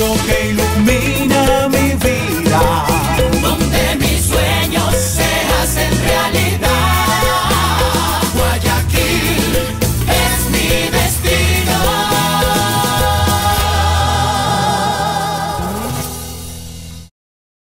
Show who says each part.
Speaker 1: cielo que.